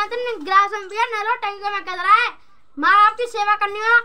पानी ग्रास है तो गिलास में पियो नलो टंकियों में कदर है माँ बाप की सेवा करनी हो